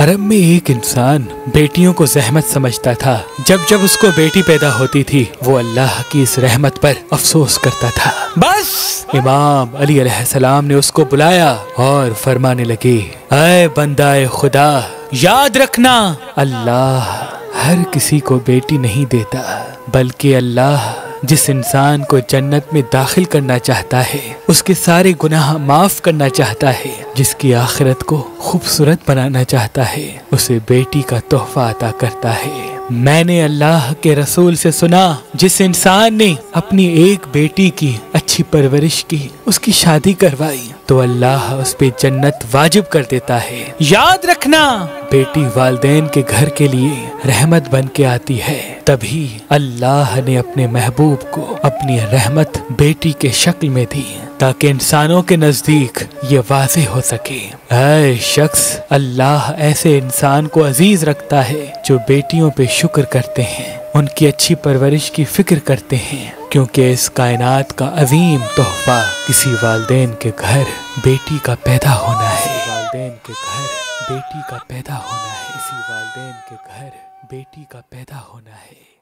अरब में एक इंसान बेटियों को जहमत समझता था। जब जब उसको बेटी पैदा होती थी, वो अल्लाह की इस रहमत पर अफसोस करता था। बस! इमाम अली सलाम ने उसको बुलाया और फरमाने लगे, अय बंदाए खुदा, याद रखना, अल्लाह हर किसी को बेटी नहीं देता, बल्कि अल्लाह जिस इंसान को जन्नत में दाखिल करना चाहता है, उसके सारे गुनाह माफ़ करना चाहता है, जिसकी आखिरत को खूबसूरत बनाना चाहता है, उसे बेटी का तोहफा अदा करता है। मैंने अल्लाह के रसूल से सुना, जिस इंसान ने अपनी एक बेटी की अच्छी परवरिश की, उसकी शादी करवाई तो अल्लाह उस पे जन्नत वाजिब कर देता है। याद रखना, बेटी वालदेन के घर के लिए रहमत बन के आती है। तभी अल्लाह ने अपने महबूब को अपनी रहमत बेटी के शक्ल में दी, ताकि इंसानों के नज़दीक ये वाजे हो सके। शख्स, अल्लाह ऐसे इंसान को अज़ीज़ रखता है जो बेटियों पे शुक्र करते हैं, उनकी अच्छी परवरिश की फ़िक्र करते हैं, क्योंकि इस कायनात का अजीम तोहफा किसी वालदेन के घर बेटी का पैदा होना है। वालदेन के घर बेटी का पैदा होना है। इसी वालदेन के घर बेटी का पैदा होना है।